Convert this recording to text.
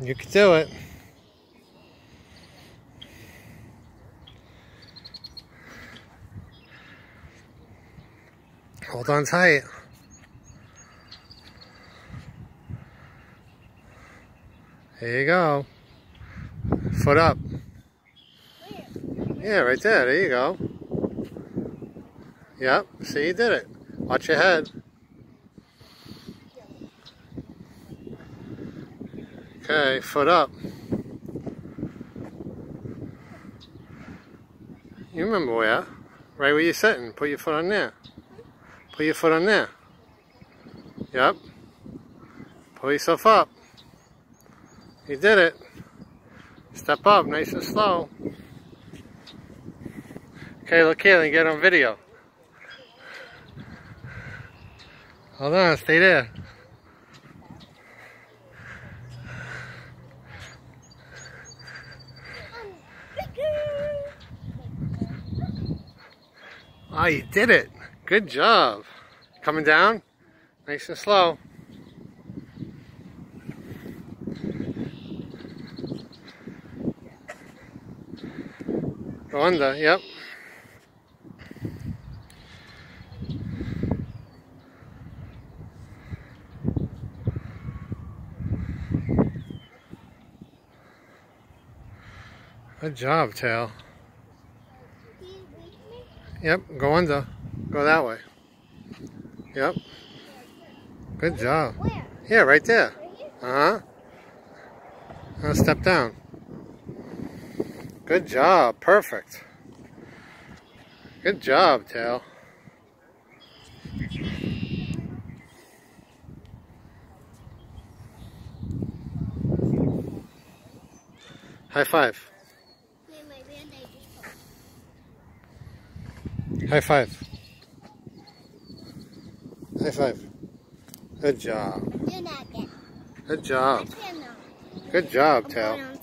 You can do it. Hold on tight. There you go. Foot up. Yeah, right there. There you go. Yep. See, you did it. Watch your head. Okay, foot up. You remember where? Right where you're sitting. Put your foot on there. Put your foot on there. Yep. Pull yourself up. You did it. Step up, nice and slow. Okay, look here, let get on video. Hold on, stay there. Oh, you did it. Good job. Coming down, nice and slow. Under, yep. Good job, Tail. Do you reach me? Yep, go under. Go that way. Yep. Good job. Where? Yeah, right there. Uh-huh. Now step down. Good job. Perfect. Good job, Tail. High five. High five. High five. Good job. You're not getting. Good job. Good job, I'm Tail. going on